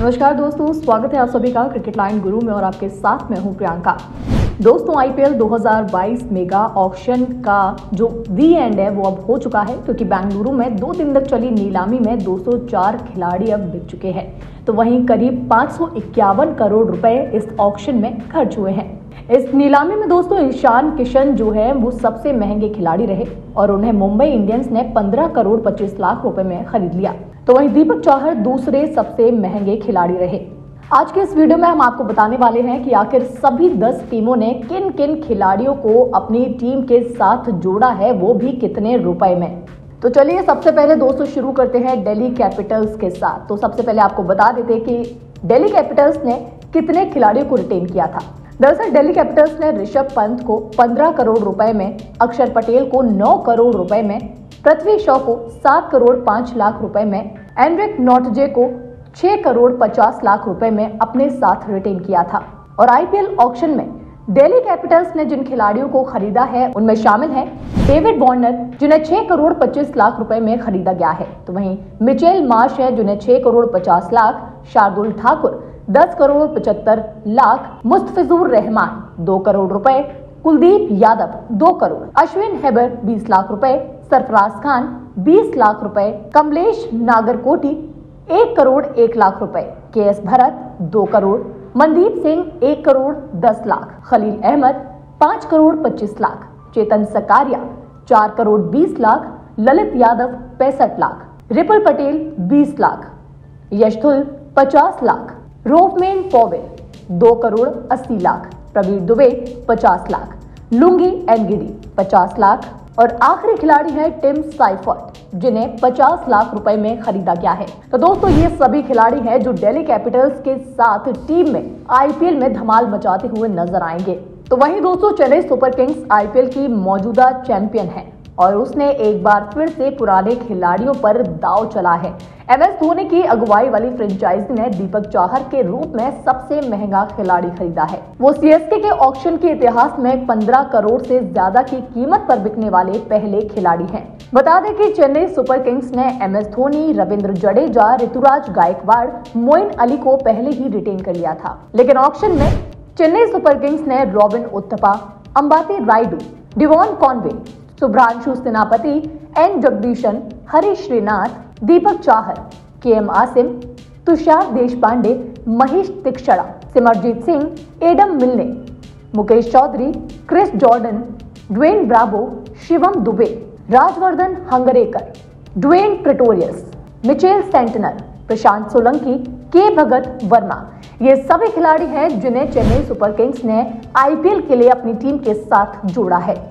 नमस्कार दोस्तों, स्वागत है आप सभी का क्रिकेट लाइन गुरु में और आपके साथ मैं हूँ प्रियंका। दोस्तों आईपीएल 2022 मेगा ऑक्शन का जो वी एंड है, वो अब हो चुका है, क्योंकि बेंगलुरु में दो दिन तक चली नीलामी में 204 खिलाड़ी अब बिक चुके हैं। तो वहीं करीब पाँच करोड़ रुपए इस ऑक्शन में खर्च हुए हैं। इस नीलामी में दोस्तों, ईशान किशन जो है, वो सबसे महँगे खिलाड़ी रहे और उन्हें मुंबई इंडियंस ने 15 करोड़ 25 लाख रुपए में खरीद लिया। तो वहीं दीपक चौहर दूसरे सबसे महँगे खिलाड़ी रहे। आज के इस वीडियो में हम आपको बताने वाले हैं कि आखिर सभी 10 टीमों ने किन किन खिलाड़ियों को अपनी टीम के साथ जोड़ा है, वो भी कितने रुपए में। तो चलिए सबसे पहले दोस्तों शुरू करते हैं दिल्ली कैपिटल्स के साथ। तो सबसे पहले आपको बता देते कि दिल्ली कैपिटल्स ने कितने खिलाड़ियों को रिटेन किया था। दरअसल दिल्ली कैपिटल्स ने ऋषभ पंत को 15 करोड़ रुपए में, अक्षर पटेल को 9 करोड़ रुपए में, पृथ्वी शॉ को 7 करोड़ 5 लाख रुपए में एंड्रिक नॉटजे को 6 करोड़ 50 लाख रुपए में अपने साथ रिटेन किया था। और आईपीएल ऑक्शन में दिल्ली कैपिटल्स ने जिन खिलाड़ियों को खरीदा है, उनमें शामिल हैं डेविड वार्नर जिन्हें 6 करोड़ 25 लाख रुपए में खरीदा गया है। तो वहीं मिचेल मार्श है, जिन्हें 6 करोड़ 50 लाख, शार्दुल ठाकुर, दस करोड़ पचहत्तर लाख, मुस्तफिजुर रहमान, दो करोड़ रुपए, कुलदीप यादव, दो करोड़, अश्विन हेबर, बीस लाख रुपए, सरफराज खान बीस लाख रुपए, कमलेश नागरकोटी एक करोड़ एक लाख रुपए के एस भरत दो करोड़, मनदीप सिंह एक करोड़ दस लाख, खलील अहमद पाँच करोड़ पच्चीस लाख, चेतन सकारिया चार करोड़ बीस लाख, ललित यादव पैंसठ लाख, रिपल पटेल बीस लाख यशधुल पचास लाख, रोफमेन पॉवेल दो करोड़ अस्सी लाख, प्रवीण दुबे पचास लाख, लुंगी एनगिडी पचास लाख और आखिरी खिलाड़ी है टिम साइफर्ट जिन्हें 50 लाख रुपए में खरीदा गया है। तो दोस्तों, ये सभी खिलाड़ी हैं जो दिल्ली कैपिटल्स के साथ टीम में आईपीएल में धमाल मचाते हुए नज़र आएँगे। तो वहीं दोस्तों, चेन्नई सुपर किंग्स आईपीएल की मौजूदा चैंपियन है। और उसने एक बार फिर से पुराने खिलाड़ियों पर दाव चला है। एम एस धोनी की अगुवाई वाली फ्रेंचाइजी ने दीपक चाहर के रूप में सबसे महँगा खिलाड़ी खरीदा है। वो सीएसके के ऑक्शन के इतिहास में 15 करोड़ से ज़्यादा की कीमत पर बिकने वाले पहले खिलाड़ी हैं। बता दें कि चेन्नई सुपर किंग्स ने एम एस धोनी, रविंद्र जडेजा, ऋतुराज गायकवाड़, मोइन अली को पहले ही रिटेन कर लिया था। लेकिन ऑक्शन में चेन्नई सुपर किंग्स ने Robin Uthappa, Ambati Rayudu, Devon Conway Subhranshu Senapati N Jagadeesan Harish Srinath Deepak Chahar, K M Asim, Tushar Deshpande Mahesh Theekshana, Simarjeet Singh, Adam Milne, Mukesh Choudhary, Chris Jordan, Dwayne Bravo, Shivam Dube, Rajvardhan Hangargekar, Dwaine Pretorius, Mitchell Santner, Prashant Solanki, K Bhagath Varma. ये सभी खिलाड़ी हैं जिन्हें Chennai super Kings ने IPL के लिए अपनी team के साथ जोड़ा है।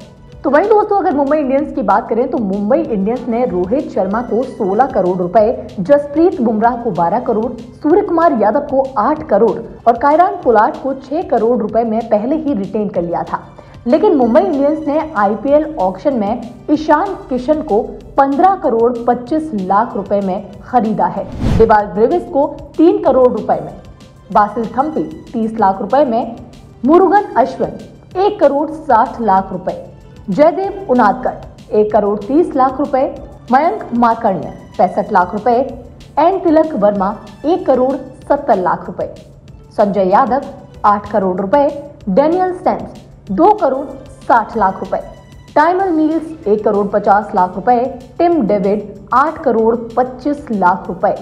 तो वही दोस्तों, अगर मुंबई इंडियंस की बात करें तो मुंबई इंडियंस ने रोहित शर्मा को 16 करोड़ रुपए, जसप्रीत बुमराह को 12 करोड़, सूर्य कुमार यादव को 8 करोड़ और कायरान पुलाट को 6 करोड़ रुपए में पहले ही रिटेन कर लिया था। लेकिन मुंबई इंडियंस ने आईपीएल ऑक्शन में ईशान किशन को 15 करोड़ 25 लाख रुपए में खरीदा है। डिबाल ब्रेविस को 3 करोड़ रुपए में, बासिल थम्पी 30 लाख रुपए में, मुरुगन अश्विन एक करोड़ साठ लाख रुपए। जयदेव उनादकर, एक करोड़ तीस लाख रुपए। मयंक माकण्य पैंसठ लाख रुपए। एन तिलक वर्मा, एक करोड़ सत्तर लाख रुपए। संजय यादव, आठ करोड़ रुपए। डेनियल सेंस दो करोड़ साठ लाख रुपए। टाइमल मील्स, एक करोड़ पचास लाख रुपए। टिम डेविड, आठ करोड़ पच्चीस लाख रुपए।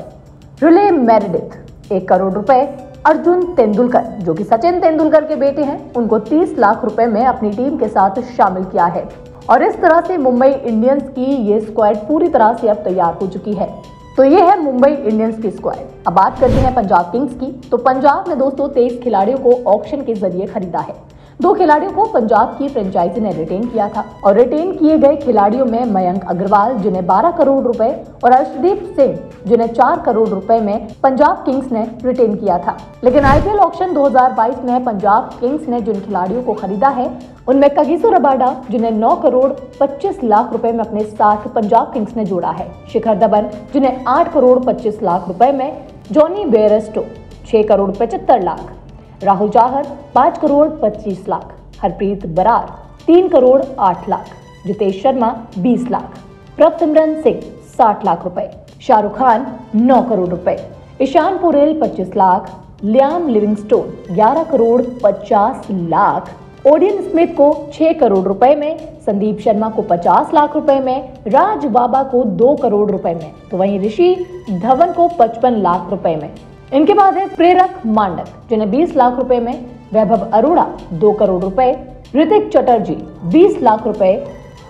रिले मेरिडिथ, एक करोड़ रुपए। अर्जुन तेंदुलकर, जो कि सचिन तेंदुलकर के बेटे हैं, उनको 30 लाख रुपए में अपनी टीम के साथ शामिल किया है। और इस तरह से मुंबई इंडियंस की ये स्क्वाड पूरी तरह से अब तैयार हो चुकी है। तो ये है मुंबई इंडियंस की स्क्वाड अब बात करते हैं पंजाब किंग्स की। तो पंजाब ने दोस्तों तेईस खिलाड़ियों को ऑप्शन के ज़रिए खरीदा है। दो खिलाड़ियों को पंजाब की फ्रेंचाइजी ने रिटेन किया था और रिटेन किए गए खिलाड़ियों में मयंक अग्रवाल, जिन्हें 12 करोड़ रुपए, और अर्शदीप सिंह, जिन्हें 4 करोड़ रुपए में पंजाब किंग्स ने रिटेन किया था। लेकिन आईपीएल ऑक्शन 2022 में पंजाब किंग्स ने जिन खिलाड़ियों को खरीदा है, उनमें कगिसो रबाडा, जिन्हें 9 करोड़ 25 लाख रुपए में अपने साथ पंजाब किंग्स ने जोड़ा है, शिखर धवन, जिन्हें 8 करोड़ 25 लाख रुपए में, जॉनी बेरेस्टो 6 करोड़ पचहत्तर लाख। राहुल चाहर पाँच करोड़ पच्चीस लाख। हरप्रीत बरार, तीन करोड़ आठ लाख। जितेश शर्मा, बीस लाख। प्रभसिमरन सिंह, साठ लाख रुपए। शाहरुख खान, नौ करोड़ रुपए। Ishan Porel 25 lakh. Liam Livingstone 11 crore 50 lakh. Odean Smith को 6 करोड़ रुपए में, संदीप शर्मा को 50 लाख रुपए में, राज बाबा को 2 करोड़ रुपए में। तो वहीं ऋषि धवन को 55 लाख रुपए में। इनके बाद है प्रेरक मांडक, जिन्हें 20 लाख रुपए में वैभव अरोड़ा 2 करोड़ रुपए, ऋतिक चटर्जी 20 लाख रुपए,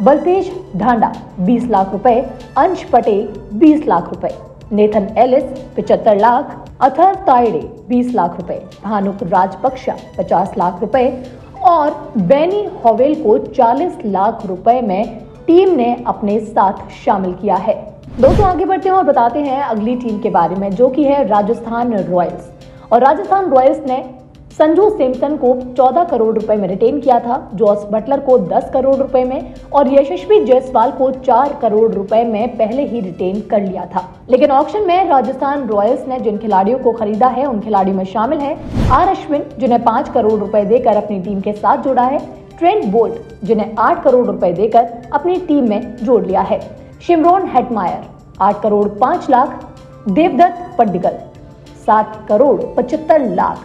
बलतेज ढांडा 20 लाख रुपए, अंश पटेल 20 लाख रुपए, नेथन एलिस पिचहत्तर लाख, अथर ताइडे 20 लाख रुपए, भानुक राजपक्षा 50 लाख रुपए और बेनी होवेल को 40 लाख रुपए में टीम ने अपने साथ शामिल किया है। दोस्तों, आगे बढ़ते हैं और बताते हैं अगली टीम के बारे में, जो कि है राजस्थान रॉयल्स। और राजस्थान रॉयल्स ने संजू सैमसन को 14 करोड़ रुपए में रिटेन किया था, जॉस बटलर को 10 करोड़ रुपए में और यशस्वी जायसवाल को 4 करोड़ रुपए में पहले ही रिटेन कर लिया था। लेकिन ऑक्शन में राजस्थान रॉयल्स ने जिन खिलाड़ियों को खरीदा है, उन खिलाड़ियों में शामिल है आर अश्विन, जिन्हें पाँच करोड़ रुपए देकर अपनी टीम के साथ जोड़ा है, ट्रेंट बोल्ट, जिन्हें आठ करोड़ रुपए देकर अपनी टीम में जोड़ लिया है। शिमरोन हेटमायर आठ करोड़ पाँच लाख देवदत्त पड्डिकल सात करोड़ पचहत्तर लाख।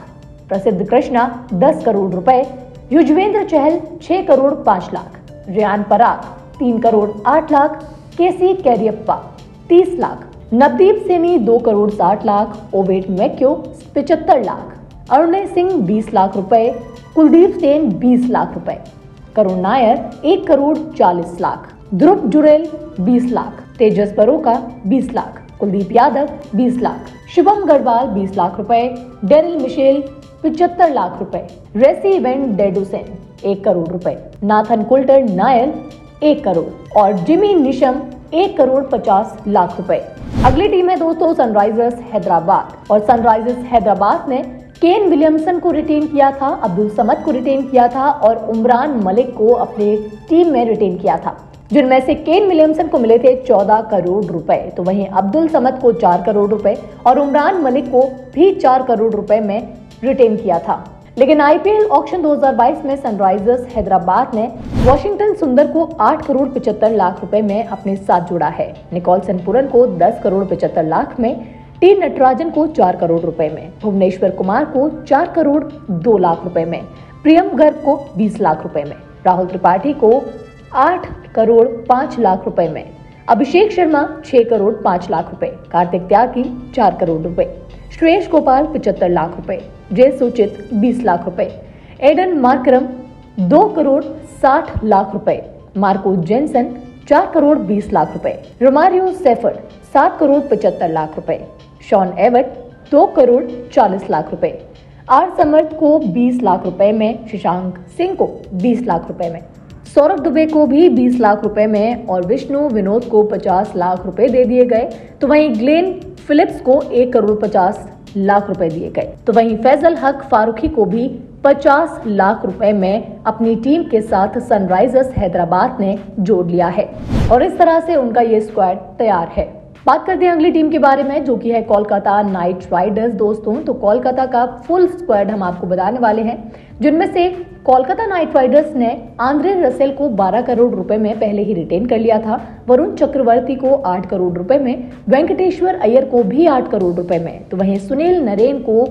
प्रसिद्ध कृष्णा, दस करोड़ रुपए, युजवेंद्र चहल, छह करोड़ पाँच लाख। रियान पराग, तीन करोड़ आठ लाख। केसी कैरियप्पा, तीस लाख। नवदीप सेनी दो करोड़ साठ लाख। ओवेट मैक्यो, पिचहत्तर लाख। अरुणय सिंह, बीस लाख रुपए। कुलदीप सेन, बीस लाख रुपए। करुण नायर, एक करोड़ चालीस लाख। ध्रुव जुरेल, बीस लाख। तेजस परोका बीस लाख। कुलदीप यादव 20 लाख। शुभम गढ़वाल 20 लाख रुपए। डेरिल मिशेल पिछहत्तर लाख रुपए। रेसी इवेंट डेडुसेन, एक करोड़ रुपए। नाथन कुल्टर नायल, एक करोड़। और जिमी निशम, एक करोड़ पचास लाख रुपए। अगली टीम है दोस्तों सनराइजर्स हैदराबाद। और सनराइजर्स हैदराबाद ने केन विलियमसन को रिटेन किया था, अब्दुल समद को रिटेन किया था और उमरान मलिक को अपने टीम में रिटेन किया था। जिनमें से केन विलियमसन को मिले थे 14 करोड़ रुपए। तो वहीं अब्दुल समद को 4 करोड़ रुपए और उमरान मलिक को भी 4 करोड़ रुपए में रिटेन किया था। लेकिन आईपीएल ऑक्शन 2022 में सनराइजर्स हैदराबाद ने वॉशिंगटन सुंदर को 8 करोड़ पिचहत्तर लाख रुपए में अपने साथ जोड़ा है। निकोल सनपुरन को 10 करोड़ पिचहत्तर लाख में, टी नटराजन को 4 करोड़ रुपए में, भुवनेश्वर कुमार को 4 करोड़ 2 लाख रुपए में, प्रियम गर्ग को 20 लाख रुपए में, राहुल त्रिपाठी को 8 करोड़ 5 लाख रुपए में। अभिषेक शर्मा, छह करोड़ 5 लाख रुपए। कार्तिक त्यागी चार करोड़ रुपए। श्रेयस गोपाल, पिचहत्तर लाख रुपए। जय सूचित 20 लाख रुपए। एडन मार्करम, दो करोड़ 60 लाख रुपए। मार्को जेनसन, चार करोड़ 20 लाख रुपए। रोमारियो सेफर्ड, सात करोड़ 75 लाख रुपए। शॉन एवट दो करोड़ 40 लाख रुपए। आर समर्थ को 20 लाख रुपए में, शशांक सिंह को 20 लाख रुपए में। सौरभ दुबे को भी 20 लाख रुपए में और विष्णु विनोद को 50 लाख रुपए दे दिए गए। तो वहीं ग्लेन फिलिप्स को एक करोड़ पचास लाख रुपए दिए गए। तो वहीं फैजल हक फारूकी को भी 50 लाख रुपए में अपनी टीम के साथ सनराइजर्स हैदराबाद ने जोड़ लिया है। और इस तरह से उनका ये स्क्वाड तैयार है। बात करते हैं अगली टीम के बारे में, जो कि है कोलकाता नाइट राइडर्स। दोस्तों तो कोलकाता का फुल स्क्वाड हम आपको बताने वाले हैं। जिनमें से कोलकाता नाइट राइडर्स ने आंद्रे रसेल को 12 करोड़ रुपए में पहले ही रिटेन कर लिया था। वरुण चक्रवर्ती को 8 करोड़ रुपए में, वेंकटेश्वर अय्यर को भी 8 करोड़ रुपए में। तो वहीं सुनील नरेन को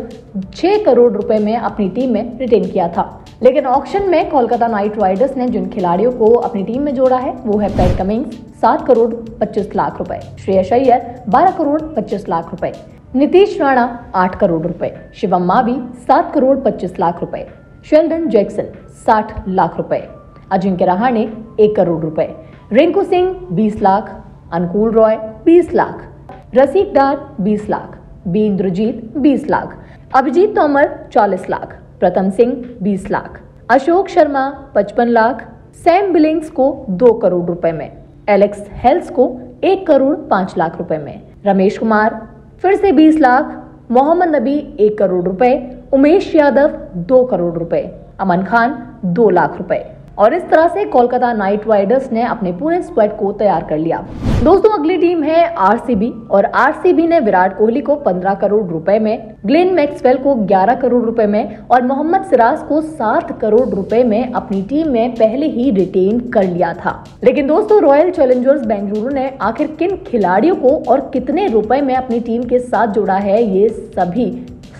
6 करोड़ रुपए में अपनी टीम में रिटेन किया था। लेकिन ऑक्शन में कोलकाता नाइट राइडर्स ने जिन खिलाड़ियों को अपनी टीम में जोड़ा है, वो है पैट कमिंग्स सात करोड़ पच्चीस लाख रुपए। श्रेयस अय्यर, बारह करोड़ पच्चीस लाख रुपए। नीतीश राणा, आठ करोड़ रुपए। शिवम मावी, सात करोड़ पच्चीस लाख रुपए। शेल्डन जैक्सन, साठ लाख रुपए। अजिंक्य रहाणे, एक करोड़ रुपए। रिंकू सिंह, बीस लाख। अनुकूल रॉय, बीस लाख। रसीक डार बीस लाख। बी इंद्रजीत बीस लाख। अभिजीत तोमर, चालीस लाख। प्रथम सिंह, बीस लाख। अशोक शर्मा, पचपन लाख। सैम बिलिंग्स को दो करोड़ रुपए में। एलेक्स हेल्स को एक करोड़ पाँच लाख रुपए में। रमेश कुमार, फिर से बीस लाख। मोहम्मद नबी, एक करोड़ रुपए। उमेश यादव दो करोड़ रुपए, अमन खान दो लाख रुपए। और इस तरह से कोलकाता नाइट राइडर्स ने अपने पूरे स्क्वाड को तैयार कर लिया। दोस्तों, अगली टीम है आरसीबी, और आरसीबी ने विराट कोहली को 15 करोड़ रुपए में, ग्लेन मैक्सवेल को 11 करोड़ रुपए में, और मोहम्मद सिराज को 7 करोड़ रुपए में अपनी टीम में पहले ही रिटेन कर लिया था। लेकिन दोस्तों रॉयल चैलेंजर्स बेंगलुरु ने आखिर किन खिलाड़ियों को और कितने रुपए में अपनी टीम के साथ जोड़ा है, ये सभी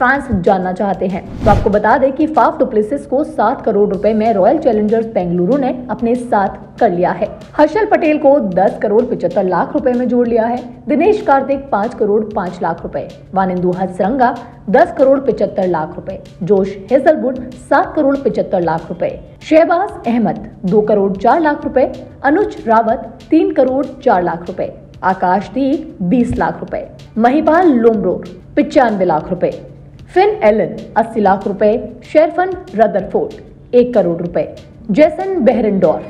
फैंस जानना चाहते हैं। तो आपको बता दें कि फाफ डुप्लेसिस को सात करोड़ रुपए में रॉयल चैलेंजर्स बेंगलुरु ने अपने साथ कर लिया है। हर्षल पटेल को 10 करोड़ पिछहत्तर लाख रुपए में जोड़ लिया है। दिनेश कार्तिक 5 करोड़ 5 लाख रुपए। वानिंदु हसरंगा 10 करोड़ पिछहत्तर लाख रुपए। जोश हेजलवुड सात करोड़ पिछहत्तर लाख रुपए। शहबाज अहमद दो करोड़ चार लाख रुपए। अनुज रावत तीन करोड़ चार लाख रुपए। आकाशदीप 20 लाख रुपए। महिपाल लोमरो पिचानवे लाख रुपए। फिन एलन 80 लाख रुपए शेरफन रदरफोर्ड, एक करोड़ रुपए, जैसन बेहरनडोर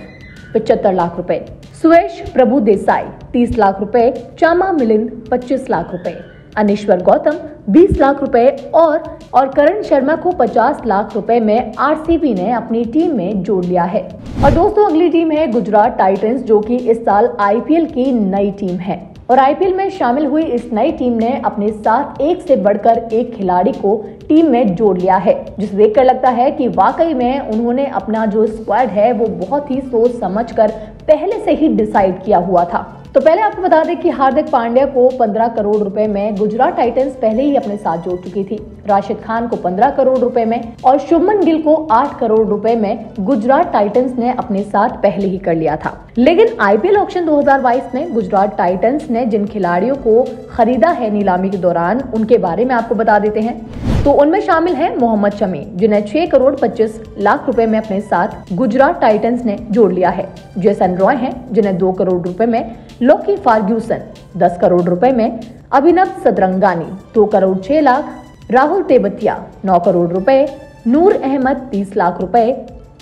पचहत्तर लाख रुपए सुरेश प्रभु देसाई 30 लाख रुपए, चामा मिलिंद 25 लाख रुपए, अनिश्वर गौतम 20 लाख रुपए और और करण शर्मा को 50 लाख रुपए में आरसीबी ने अपनी टीम में जोड़ लिया है। और दोस्तों, अगली टीम है गुजरात टाइटंस, जो कि इस साल आईपीएल की नई टीम है। और आईपीएल में शामिल हुई इस नई टीम ने अपने साथ एक से बढ़कर एक खिलाड़ी को टीम में जोड़ लिया है, जिसे देखकर लगता है कि वाकई में उन्होंने अपना जो स्क्वाड है, वो बहुत ही सोच समझकर पहले से ही डिसाइड किया हुआ था। तो पहले आपको बता दें कि हार्दिक पांड्या को 15 करोड़ रुपए में गुजरात टाइटंस पहले ही अपने साथ जोड़ चुकी थी। राशिद खान को 15 करोड़ रुपए में और शुभमन गिल को 8 करोड़ रुपए में गुजरात टाइटंस ने अपने साथ पहले ही कर लिया था। लेकिन आईपीएल ऑक्शन 2022 में गुजरात टाइटंस ने जिन खिलाड़ियों को खरीदा है नीलामी के दौरान, उनके बारे में आपको बता देते हैं। तो उनमें शामिल है मोहम्मद शमी, जिन्हें 6 करोड़ 25 लाख रुपए में अपने साथ गुजरात टाइटंस ने जोड़ लिया है। जेसन रॉय हैं, जिन्हें 2 करोड़ रुपए में लोकी फार्ग्यूसन 10 करोड़ रुपए में अभिनव सदरंगानी 2 करोड़ 6 लाख राहुल तेबतिया 9 करोड़ रुपए नूर अहमद 30 लाख रुपए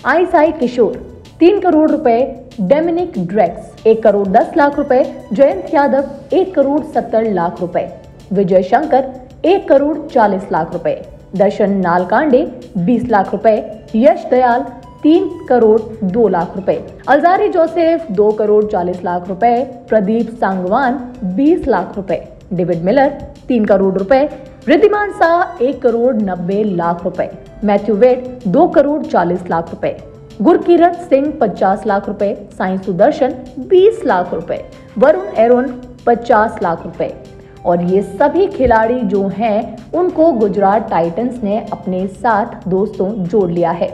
आई साई किशोर, तीन करोड़ रुपए डेमिनिक ड्रेक्स, एक करोड़ दस लाख रुपए जयंत यादव, एक करोड़ सत्तर लाख रुपए विजय शंकर एक करोड़ चालीस लाख रुपए दर्शन नालकांडे बीस लाख रुपए यश दयाल तीन करोड़ दो लाख रुपए अलजारी जोसेफ दो करोड़ चालीस लाख रुपए प्रदीप सांगवान बीस लाख रुपए डेविड मिलर तीन करोड़ रुपए रिद्धिमान शाह एक करोड़ नब्बे लाख रुपए मैथ्यू वेट दो करोड़ चालीस लाख रुपए गुरकीरत सिंह पचास लाख रुपए साई सुदर्शन बीस लाख रुपए वरुण एरोन पचास लाख रुपए और ये सभी खिलाड़ी जो हैं, उनको गुजरात टाइटंस ने अपने साथ दोस्तों जोड़ लिया है।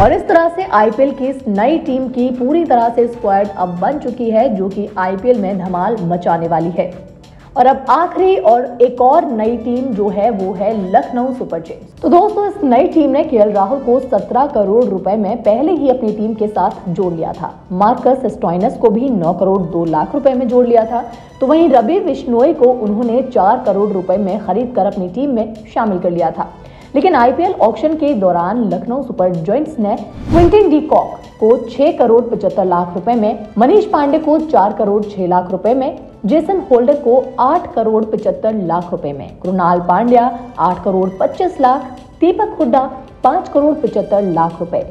और इस तरह से आईपीएल की इस नई टीम की पूरी तरह से स्क्वाड अब बन चुकी है, जो कि आईपीएल में धमाल मचाने वाली है। और अब आखिरी और एक और नई टीम जो है, वो है लखनऊ सुपर जेम्स तो दोस्तों, इस नई टीम ने के राहुल को 17 करोड़ रुपए में पहले ही अपनी टीम के साथ जोड़ लिया था। मार्कस स्टॉइनस को भी 9 करोड़ 2 लाख रुपए में जोड़ लिया था। तो वहीं रवि बिश्नोई को उन्होंने 4 करोड़ रुपए में खरीद कर अपनी टीम में शामिल कर लिया था। लेकिन आईपीएल ऑक्शन के दौरान लखनऊ सुपर जॉइंट्स ने क्विंटन डी कॉक को 6 करोड़ पचहत्तर लाख रुपए में, मनीष पांडे को 4 करोड़ 6 लाख रुपए में जेसन होल्डर को 8 करोड़ पचहत्तर लाख रुपए में। कृणाल पांड्या 8 करोड़ 25 लाख। दीपक हुड्डा 5 करोड़ पचहत्तर लाख रुपए।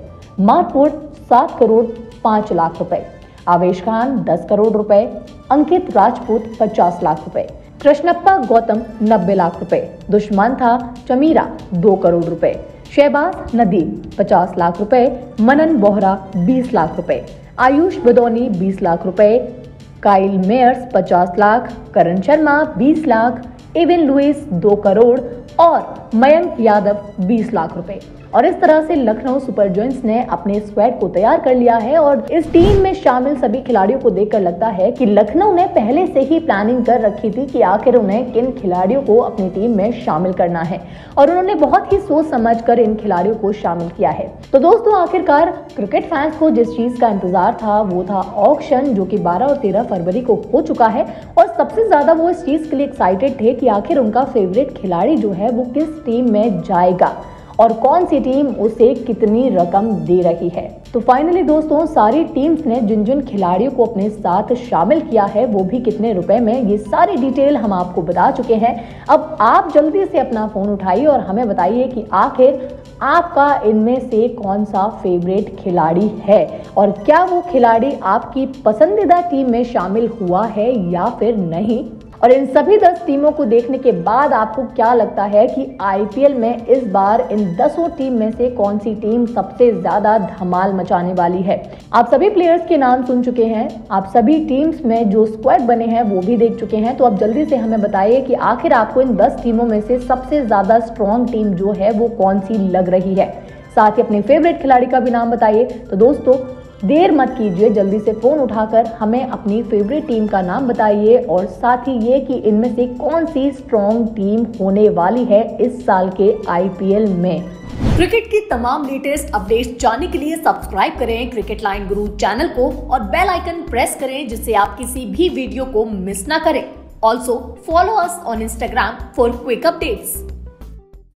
मार्कवुड 7 करोड़ 5 लाख रुपए। आवेश खान 10 करोड़ रुपए। अंकित राजपूत 50 लाख रुपए। कृष्णप्पा गौतम 90 लाख रुपए। दुश्मन था, चमीरा 2 करोड़ रुपए। शहबाज नदीम 50 लाख रुपए। मनन बोहरा 20 लाख रुपए। आयुष बदौनी 20 लाख रुपए। Kyle Mayers 50 lakh, Karan Sharma 20 lakh Evin Lewis 2 crore और मयंक यादव 20 लाख रुपए। और इस तरह से लखनऊ सुपर जॉइंट्स ने अपने स्क्वाड को तैयार कर लिया है और इस टीम में शामिल सभी खिलाड़ियों को देखकर लगता है कि लखनऊ ने पहले से ही प्लानिंग कर रखी थी कि आखिर उन्हें किन खिलाड़ियों को अपनी टीम में शामिल करना है और उन्होंने बहुत ही सोच समझ कर इन खिलाड़ियों को शामिल किया है। तो दोस्तों, आखिरकार क्रिकेट फैंस को जिस चीज़ का इंतज़ार था, वो था ऑक्शन जो कि 12 और 13 फरवरी को हो चुका है और सबसे ज़्यादा वो इस चीज़ के लिए एक्साइटेड थे कि आखिर उनका फेवरेट खिलाड़ी जो है वो किस टीम में जाएगा। और कौन सी टीम उसे कितनी रकम दे रही है? तो फाइनली दोस्तों, सारी टीम्स ने जिन जिन खिलाड़ियों को अपने साथ शामिल किया है, वो भी कितने रुपए में, ये सारी डिटेल हम आपको बता चुके हैं। अब आप जल्दी से अपना फ़ोन उठाइए और हमें बताइए कि आखिर आपका इनमें से कौन सा फेवरेट खिलाड़ी है? और क्या वो खिलाड़ी आपकी पसंदीदा टीम में शामिल हुआ है या फिर नहीं? और इन सभी दस टीमों को देखने के बाद आपको क्या लगता है कि आईपीएल में इस बार इन दसों टीम में से कौन सी टीम सबसे ज़्यादा धमाल मचाने वाली है? आप सभी प्लेयर्स के नाम सुन चुके हैं। आप सभी टीम्स में जो स्क्वाड बने हैं, वो भी देख चुके हैं। तो आप जल्दी से हमें बताइए कि आखिर आपको इन दस टीमों में से सबसे ज़्यादा स्ट्रॉन्ग टीम जो है, वो कौन सी लग रही है? साथ ही अपने फेवरेट खिलाड़ी का भी नाम बताइए। तो दोस्तों देर मत कीजिए जल्दी से फ़ोन उठाकर हमें अपनी फेवरेट टीम का नाम बताइए और साथ ही ये कि इनमें से कौन सी स्ट्रॉन्ग टीम होने वाली है इस साल के आईपीएल में। क्रिकेट की तमाम लेटेस्ट अपडेट्स जानने के लिए सब्सक्राइब करें क्रिकेट लाइन गुरु चैनल को और बेल आइकन प्रेस करें जिससे आप किसी भी वीडियो को मिस ना करें। Also follow us on Instagram for quick updates